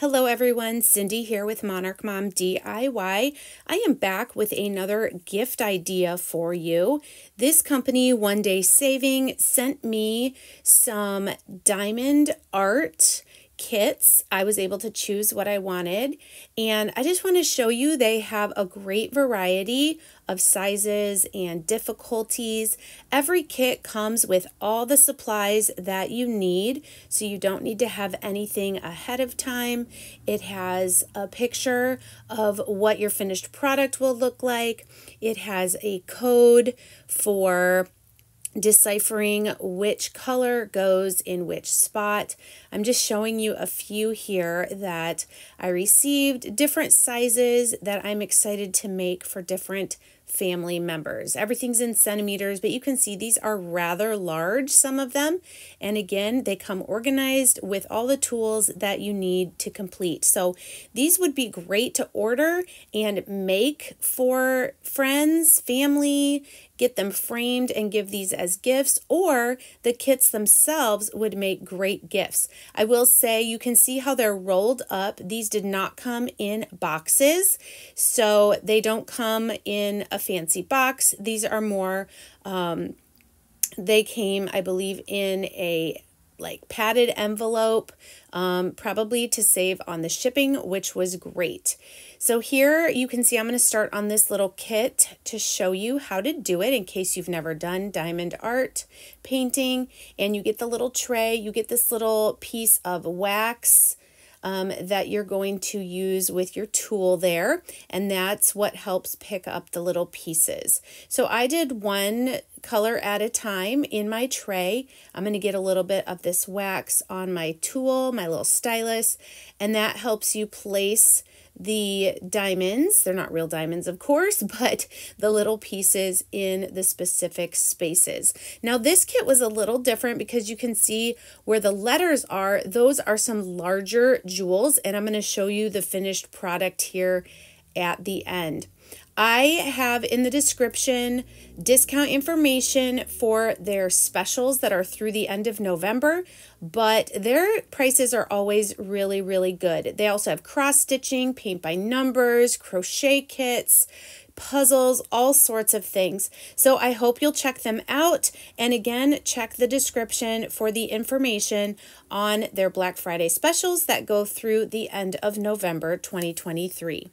Hello everyone, Cindy here with Monarch Mom DIY. I am back with another gift idea for you. This company, One Day Saving, sent me some diamond art kits. I was able to choose what I wanted. And I just want to show you they have a great variety of sizes and difficulties. Every kit comes with all the supplies that you need, so you don't need to have anything ahead of time. It has a picture of what your finished product will look like. It has a code for deciphering which color goes in which spot. I'm just showing you a few here that I received, different sizes that I'm excited to make for different family members. Everything's in centimeters, but you can see these are rather large, some of them. And again, they come organized with all the tools that you need to complete. So these would be great to order and make for friends, family, get them framed and give these as gifts, or the kits themselves would make great gifts. I will say you can see how they're rolled up. These did not come in boxes, so they don't come in a fancy box. These are more, um, they came, I believe, in a like padded envelope, um, probably to save on the shipping, which was great. So here you can see I'm going to start on this little kit to show you how to do it in case you've never done diamond art painting. And you get the little tray, you get this little piece of wax um, that you're going to use with your tool there. And that's what helps pick up the little pieces. So I did one color at a time in my tray. I'm going to get a little bit of this wax on my tool, my little stylus, and that helps you place the diamonds, they're not real diamonds, of course, but the little pieces in the specific spaces. Now, this kit was a little different because you can see where the letters are, those are some larger jewels, and I'm going to show you the finished product here at the end. I have in the description discount information for their specials that are through the end of November, but their prices are always really, really good. They also have cross stitching, paint by numbers, crochet kits, puzzles, all sorts of things. So I hope you'll check them out. And again, check the description for the information on their Black Friday specials that go through the end of November 2023.